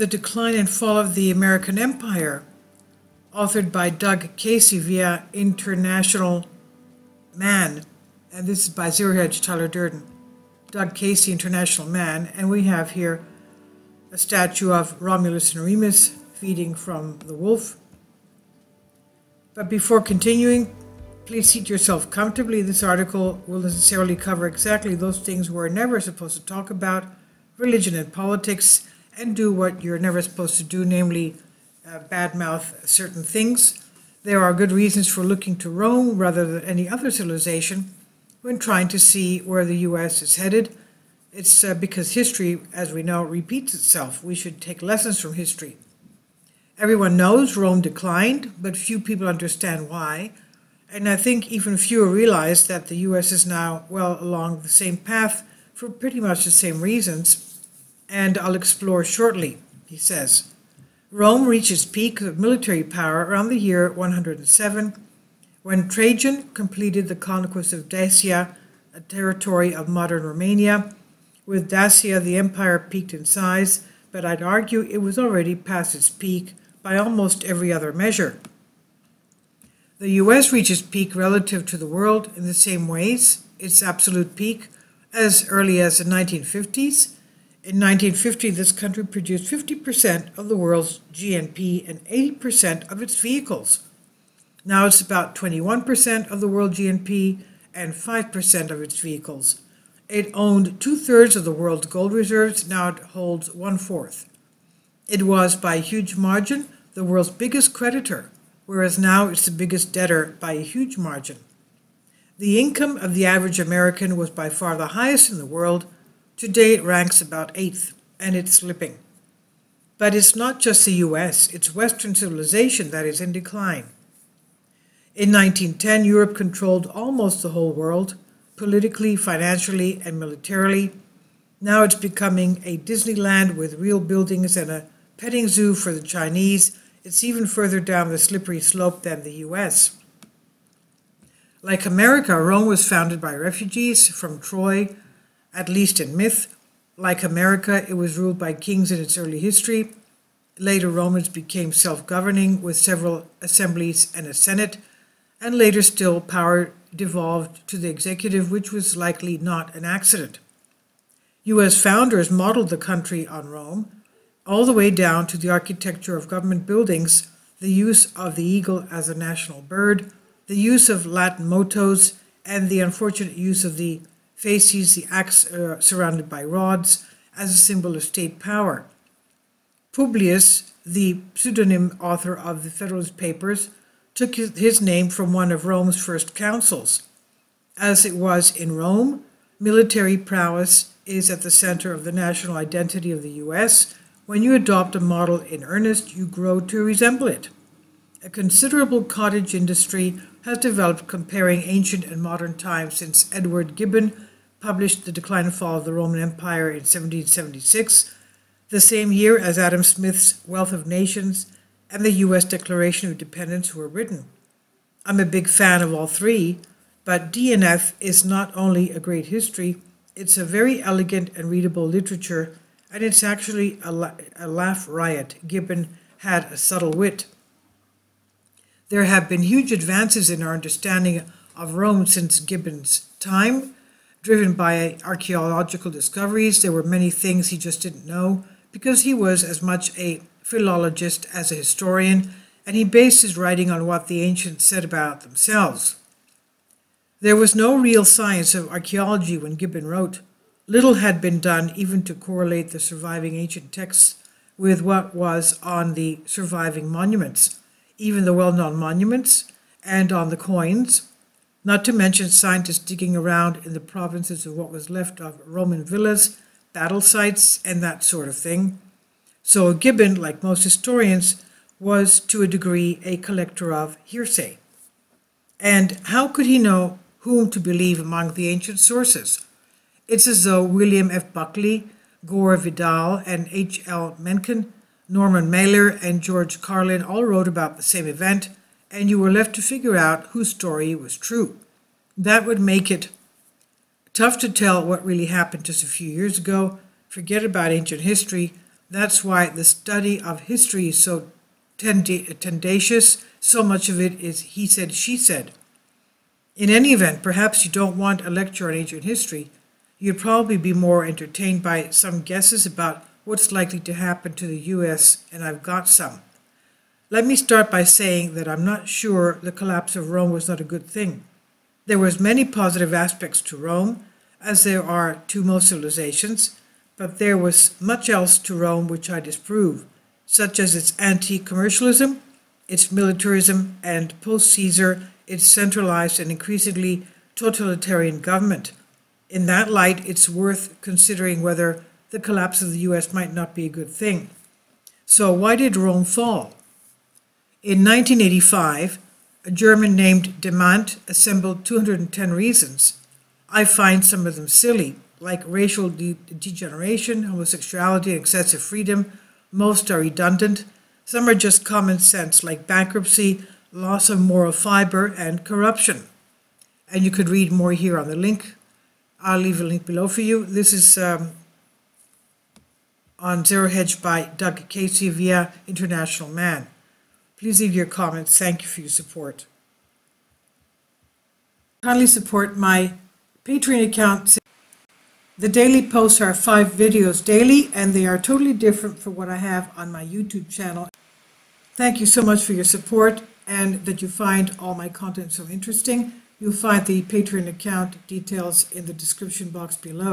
The Decline and Fall of the American Empire, authored by Doug Casey via International Man, and this is by Zero Hedge Tyler Durden. Doug Casey, International Man, and we have here a statue of Romulus and Remus feeding from the wolf. But before continuing, please seat yourself comfortably. This article will necessarily cover exactly those things we're never supposed to talk about religion and politics, and do what you're never supposed to do, namely uh, badmouth certain things. There are good reasons for looking to Rome rather than any other civilization when trying to see where the U.S. is headed. It's uh, because history, as we know, repeats itself. We should take lessons from history. Everyone knows Rome declined, but few people understand why. And I think even fewer realize that the US is now well along the same path for pretty much the same reasons, and I'll explore shortly, he says. Rome reaches peak of military power around the year 107 when Trajan completed the conquest of Dacia, a territory of modern Romania. With Dacia, the empire peaked in size, but I'd argue it was already past its peak by almost every other measure. The US reaches peak relative to the world in the same ways, its absolute peak, as early as the 1950s. In 1950, this country produced 50% of the world's GNP and 80% of its vehicles. Now it's about 21% of the world GNP and 5% of its vehicles. It owned two thirds of the world's gold reserves, now it holds one fourth. It was by a huge margin the world's biggest creditor, whereas now it's the biggest debtor by a huge margin. The income of the average American was by far the highest in the world. Today it ranks about eighth, and it's slipping. But it's not just the US, it's Western civilization that is in decline. In 1910, Europe controlled almost the whole world, politically, financially, and militarily. Now it's becoming a Disneyland with real buildings and a petting zoo for the Chinese. It's even further down the slippery slope than the US. Like America, Rome was founded by refugees from Troy, at least in myth. Like America, it was ruled by kings in its early history. Later, Romans became self governing with several assemblies and a senate, and later still, power devolved to the executive, which was likely not an accident. U.S. founders modeled the country on Rome, all the way down to the architecture of government buildings, the use of the eagle as a national bird, the use of Latin mottos, and the unfortunate use of the fasces, the axe uh, surrounded by rods, as a symbol of state power. Publius, the pseudonym author of the Federalist Papers, took his name from one of Rome's first consuls. As it was in Rome, military prowess is at the center of the national identity of the U.S., when you adopt a model in earnest, you grow to resemble it. A considerable cottage industry has developed comparing ancient and modern times since Edward Gibbon published The Decline and Fall of the Roman Empire in 1776, the same year as Adam Smith's Wealth of Nations and the U.S. Declaration of Independence were written. I'm a big fan of all three, but DNF is not only a great history, it's a very elegant and readable literature and it's actually a, la- a laugh riot. Gibbon had a subtle wit. There have been huge advances in our understanding of Rome since Gibbon's time, driven by archaeological discoveries. There were many things he just didn't know because he was as much a philologist as a historian, and he based his writing on what the ancients said about themselves. There was no real science of archaeology when Gibbon wrote. Little had been done even to correlate the surviving ancient texts with what was on the surviving monuments, even the well known monuments, and on the coins, not to mention scientists digging around in the provinces of what was left of Roman villas, battle sites, and that sort of thing. So Gibbon, like most historians, was to a degree a collector of hearsay. And how could he know whom to believe among the ancient sources? It's as though William F. Buckley, Gore Vidal, and H. L. Mencken, Norman Mailer, and George Carlin all wrote about the same event, and you were left to figure out whose story was true. That would make it tough to tell what really happened just a few years ago. Forget about ancient history. That's why the study of history is so tendacious. So much of it is he said, she said. In any event, perhaps you don't want a lecture on ancient history. You'd probably be more entertained by some guesses about what's likely to happen to the US, and I've got some. Let me start by saying that I'm not sure the collapse of Rome was not a good thing. There was many positive aspects to Rome, as there are to most civilizations, but there was much else to Rome which I disprove, such as its anti-commercialism, its militarism, and post-Caesar, its centralized and increasingly totalitarian government. In that light, it's worth considering whether the collapse of the US might not be a good thing. So, why did Rome fall? In 1985, a German named Demandt assembled 210 reasons. I find some of them silly, like racial de- degeneration, homosexuality, and excessive freedom. Most are redundant. Some are just common sense, like bankruptcy, loss of moral fiber, and corruption. And you could read more here on the link. I'll leave a link below for you. This is um, on Zero Hedge by Doug Casey via International Man. Please leave your comments. Thank you for your support. Kindly support my Patreon account. The daily posts are five videos daily, and they are totally different from what I have on my YouTube channel. Thank you so much for your support and that you find all my content so interesting. You'll find the Patreon account details in the description box below.